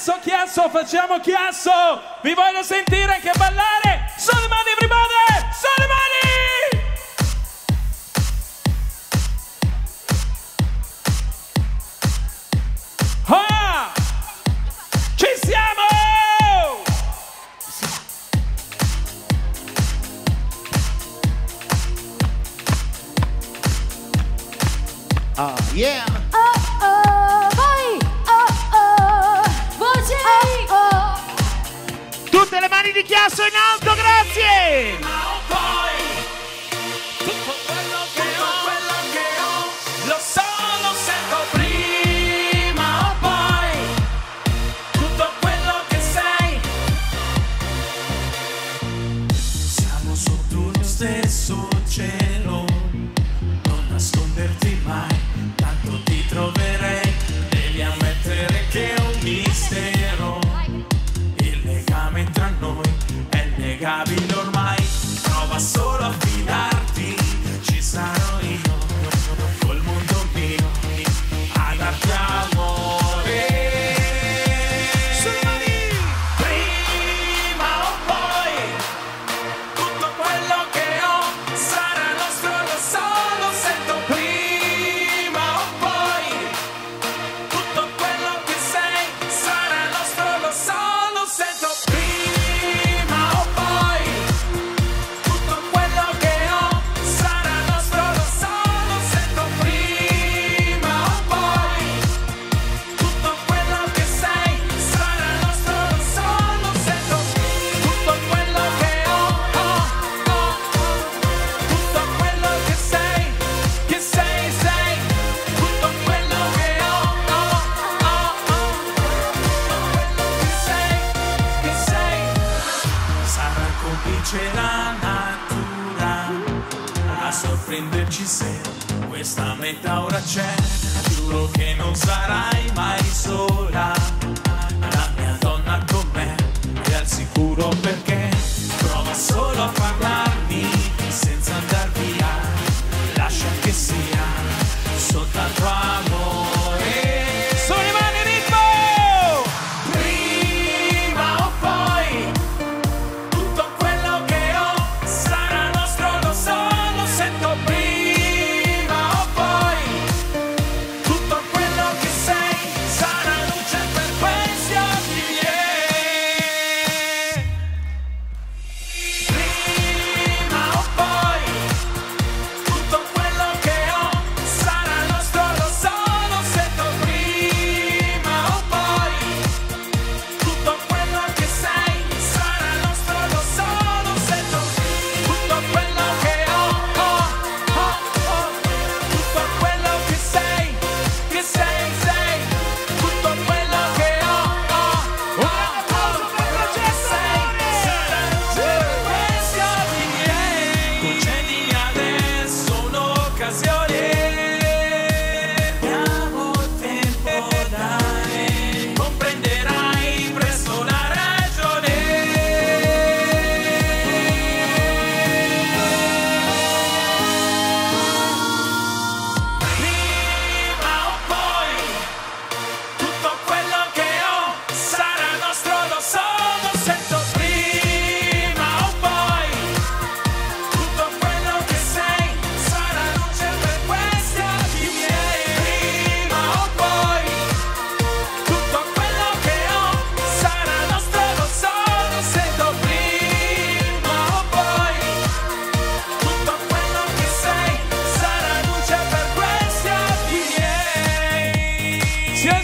chiasso, chiasso, facciamo chiasso! Vi voglio sentire anche ballare! Sono le mani, everybody! Sono le mani! Ah! Ci siamo! Ah, yeah! applausi di Chiasso in alto, grazie! Tutto quello che ho, quello che ho, lo so, lo sento prima o poi. Tutto quello che sei. Siamo sotto uno stesso cielo. a sorprenderci se questa metà ora c'è. Giuro che non sarai mai sola.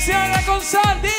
Felicidades a González.